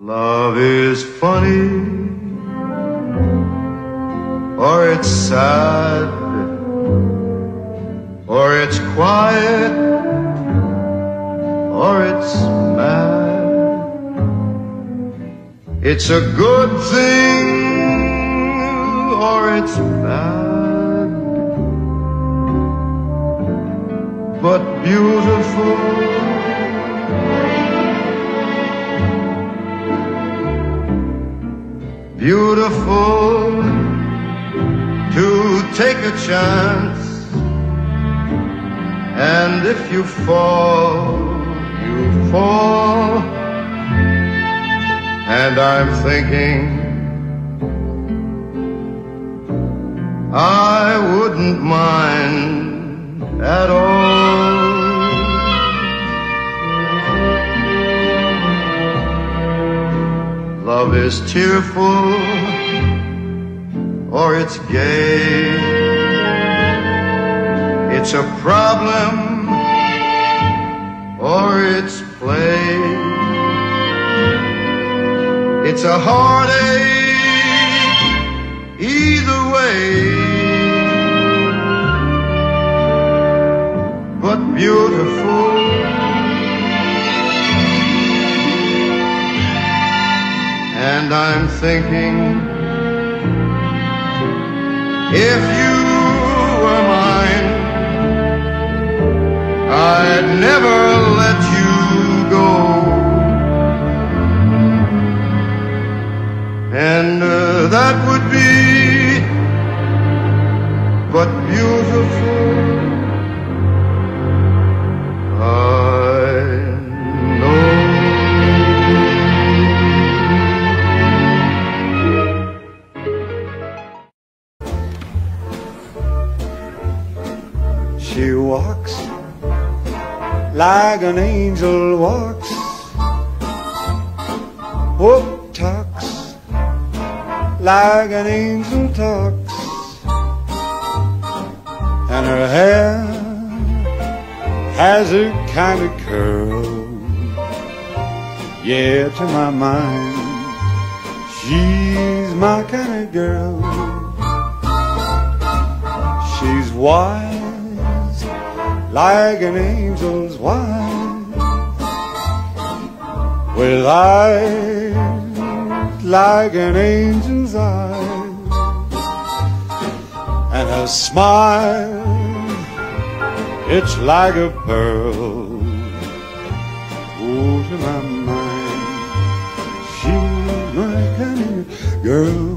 Love is funny, or it's sad, or it's quiet, or it's mad. It's a good thing, or it's bad, but beautiful. Beautiful to take a chance. And if you fall, you fall. And I'm thinking I wouldn't mind Love is cheerful or it's gay. It's a problem or it's play. It's a heartache either way. But beautiful. And I'm thinking if you were mine, I'd never let you go. And uh, that would be She walks like an angel walks. Whoop talks like an angel talks. And her hair has a kind of curl. Yeah, to my mind, she's my kind of girl. She's wise like an angel's wise, with eyes like an angel's eyes, and her smile, it's like a pearl. Oh, to my mind, she's kind of girl.